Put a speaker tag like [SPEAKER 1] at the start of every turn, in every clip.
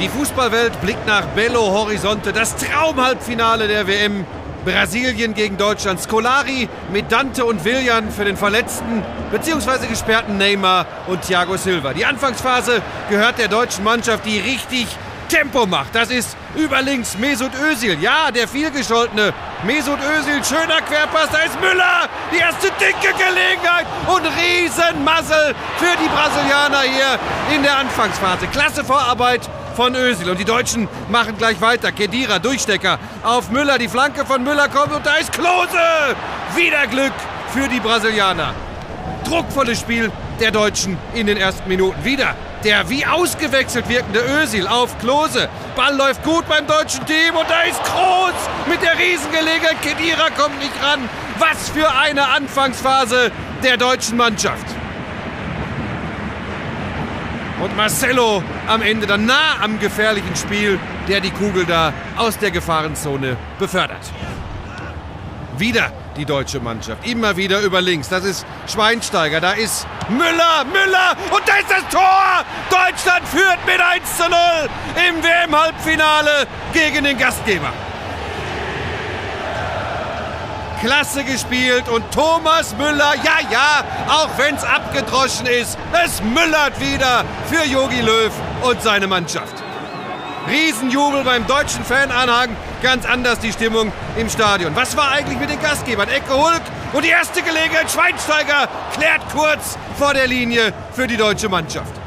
[SPEAKER 1] Die Fußballwelt blickt nach Belo Horizonte, das Traumhalbfinale der WM. Brasilien gegen Deutschland. Scolari mit Dante und Willian für den verletzten bzw. gesperrten Neymar und Thiago Silva. Die Anfangsphase gehört der deutschen Mannschaft, die richtig Tempo macht. Das ist über links Mesut Özil. Ja, der vielgescholtene Mesut Özil. Schöner Querpass. Da ist Müller. Die erste dicke Gelegenheit. Und Riesenmassel für die Brasilianer hier in der Anfangsphase. Klasse Vorarbeit von Özil. Und die Deutschen machen gleich weiter. Kedira, Durchstecker auf Müller. Die Flanke von Müller kommt und da ist Klose. Wieder Glück für die Brasilianer. Druckvolles Spiel der Deutschen in den ersten Minuten. Wieder der wie ausgewechselt wirkende Ösil auf Klose. Ball läuft gut beim deutschen Team und da ist Groß mit der Riesengelegenheit. Kedira kommt nicht ran. Was für eine Anfangsphase der deutschen Mannschaft. Und Marcelo am Ende dann nah am gefährlichen Spiel, der die Kugel da aus der Gefahrenzone befördert. Wieder die deutsche Mannschaft. Immer wieder über links. Das ist Schweinsteiger. Da ist Müller, Müller und da ist das Tor. Deutschland führt mit 1 zu 0 im WM-Halbfinale gegen den Gastgeber. Klasse gespielt und Thomas Müller, ja, ja, auch wenn es abgedroschen ist, es müllert wieder für Jogi Löw und seine Mannschaft. Riesenjubel beim deutschen Fananhang. Ganz anders die Stimmung im Stadion. Was war eigentlich mit den Gastgebern? Ecke Hulk und die erste Gelegenheit. Schweinsteiger klärt kurz vor der Linie für die deutsche Mannschaft.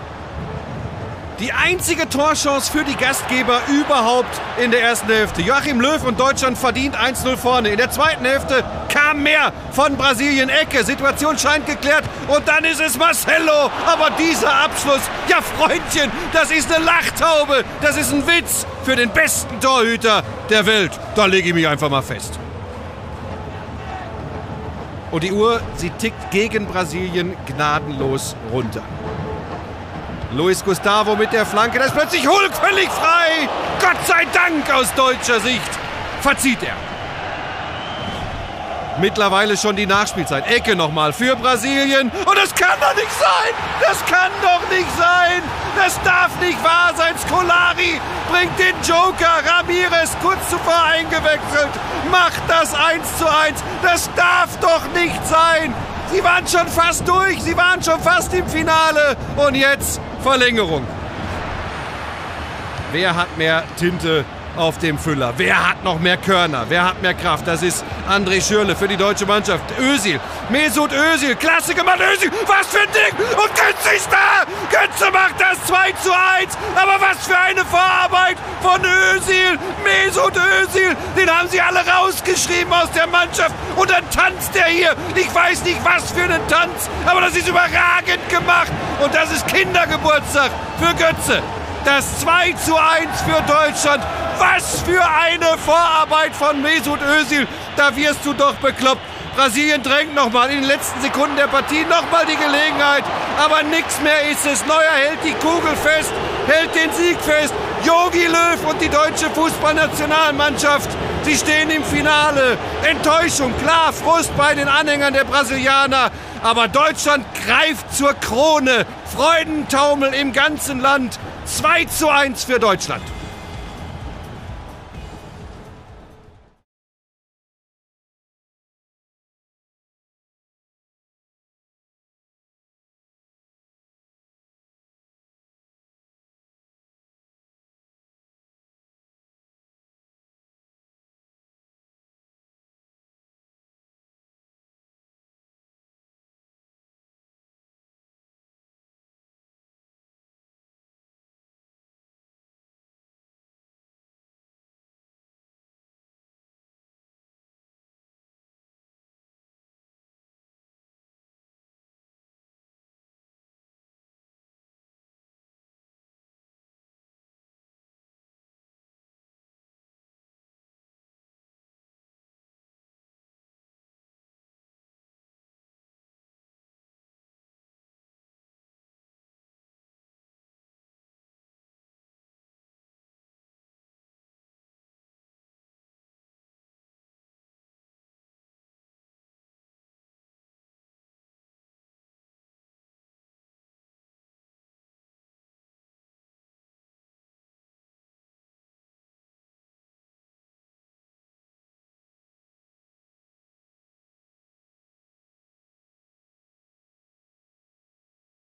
[SPEAKER 1] Die einzige Torchance für die Gastgeber überhaupt in der ersten Hälfte. Joachim Löw und Deutschland verdient 1-0 vorne. In der zweiten Hälfte kam mehr von Brasilien Ecke. Situation scheint geklärt und dann ist es Marcelo. Aber dieser Abschluss, ja Freundchen, das ist eine Lachtaube. Das ist ein Witz für den besten Torhüter der Welt. Da lege ich mich einfach mal fest. Und die Uhr, sie tickt gegen Brasilien gnadenlos runter. Luis Gustavo mit der Flanke. Da ist plötzlich Hulk völlig frei. Gott sei Dank aus deutscher Sicht verzieht er. Mittlerweile schon die Nachspielzeit. Ecke nochmal für Brasilien. Und das kann doch nicht sein! Das kann doch nicht sein! Das darf nicht wahr sein! Scolari bringt den Joker. Ramirez kurz zuvor eingewechselt. Macht das 1 zu 1. Das darf doch nicht sein! Sie waren schon fast durch. Sie waren schon fast im Finale. Und jetzt Verlängerung. Wer hat mehr Tinte auf dem Füller? Wer hat noch mehr Körner? Wer hat mehr Kraft? Das ist André Schürle für die deutsche Mannschaft. Özil, Mesut Özil, klasse gemacht, Özil, was für ein Ding! Und Götze ist da! Götze macht 2 zu 1! Aber was für eine Vorarbeit von Özil! Mesut Özil, den haben sie alle rausgeschrieben aus der Mannschaft. Und dann tanzt er hier. Ich weiß nicht, was für einen Tanz, aber das ist überragend gemacht. Und das ist Kindergeburtstag für Götze. Das 2 zu 1 für Deutschland. Was für eine Vorarbeit von Mesut Özil. Da wirst du doch bekloppt. Brasilien drängt nochmal in den letzten Sekunden der Partie nochmal die Gelegenheit. Aber nichts mehr ist es. Neuer hält die Kugel fest, hält den Sieg fest. Jogi Löw und die deutsche Fußballnationalmannschaft, sie stehen im Finale. Enttäuschung, klar, Frust bei den Anhängern der Brasilianer. Aber Deutschland greift zur Krone. Freudentaumel im ganzen Land. 2 zu 1 für Deutschland.